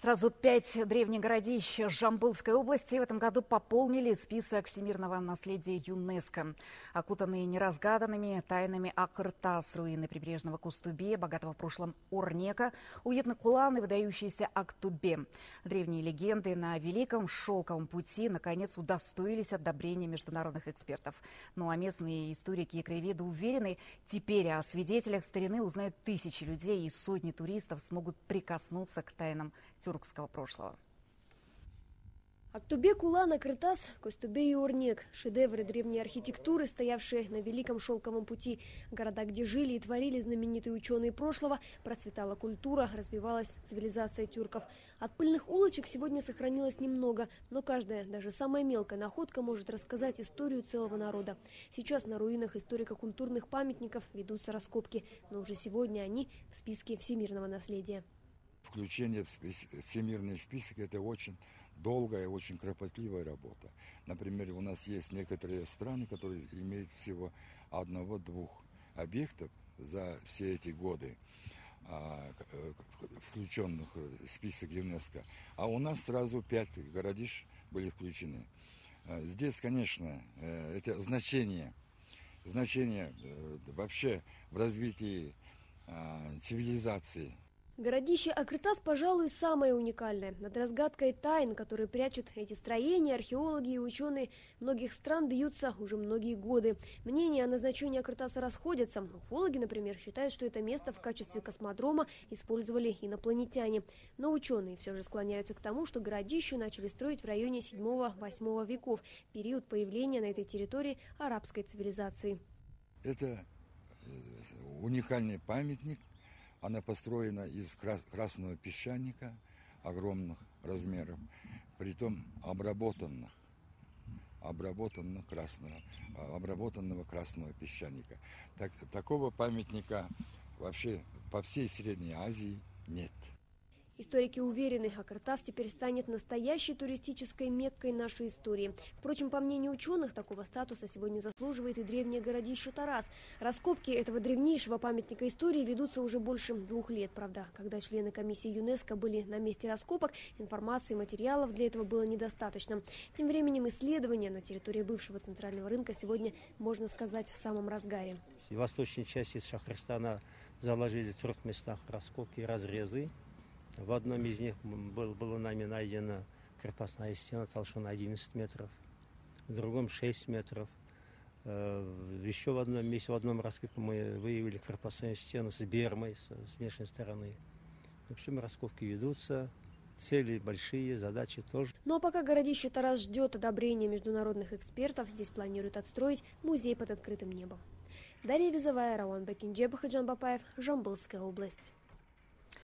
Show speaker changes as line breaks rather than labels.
Сразу пять древних городищ Жамбылской области в этом году пополнили список всемирного наследия ЮНЕСКо. Окутанные неразгаданными тайнами Акыртас, руины прибрежного Кустубе, богатого в прошлом Орнека, уютный Кулан и выдающийся Актубе. Древние легенды на Великом Шелковом пути наконец удостоились одобрения международных экспертов. Ну а местные историки и краеведы уверены, теперь о свидетелях старины узнают тысячи людей и сотни туристов смогут прикоснуться к тайнам тюркского прошлого.
Актубе, Кулана, Крытас, Костубе и Орнек – шедевры древней архитектуры, стоявшие на Великом Шелковом пути. Города, где жили и творили знаменитые ученые прошлого, процветала культура, развивалась цивилизация тюрков. От пыльных улочек сегодня сохранилось немного, но каждая, даже самая мелкая находка может рассказать историю целого народа. Сейчас на руинах историко-культурных памятников ведутся раскопки, но уже сегодня они в списке всемирного наследия
включение в всемирный список – это очень долгая, очень кропотливая работа. Например, у нас есть некоторые страны, которые имеют всего одного-двух объектов за все эти годы а, э, включенных в список ЮНЕСКО, а у нас сразу пять городищ были включены. А, здесь, конечно, э, это значение, значение э, вообще в развитии а, цивилизации
Городище Акритас, пожалуй, самое уникальное. Над разгадкой тайн, которые прячут эти строения, археологи и ученые многих стран бьются уже многие годы. Мнения о назначении Акритаса расходятся. Уфологи, например, считают, что это место в качестве космодрома использовали инопланетяне. Но ученые все же склоняются к тому, что городище начали строить в районе 7-8 веков, период появления на этой территории арабской цивилизации.
Это э, уникальный памятник, она построена из красного песчаника огромных размеров, притом обработанных обработанного красного, обработанного красного песчаника. Так, такого памятника вообще по всей Средней Азии нет.
Историки уверены, Акартас теперь станет настоящей туристической меккой нашей истории. Впрочем, по мнению ученых, такого статуса сегодня заслуживает и древнее городище Тарас. Раскопки этого древнейшего памятника истории ведутся уже больше двух лет. Правда, когда члены комиссии ЮНЕСКО были на месте раскопок, информации и материалов для этого было недостаточно. Тем временем исследования на территории бывшего центрального рынка сегодня, можно сказать, в самом разгаре.
В восточной части Шахристана заложили в трех местах раскопки и разрезы. В одном из них был, было нами найдена крепостная стена толщиной 11 метров, в другом 6 метров. Э, Еще в одном месте, в одном раскопе мы выявили крепостную стену с бермой с, с внешней стороны. В общем, раскопки ведутся, цели большие, задачи тоже.
Ну а пока городище Тарас ждет одобрения международных экспертов, здесь планируют отстроить музей под открытым небом. Дарья Визовая, Рауан Бекинджеб, Хаджан Бапаев, Жамбылская область.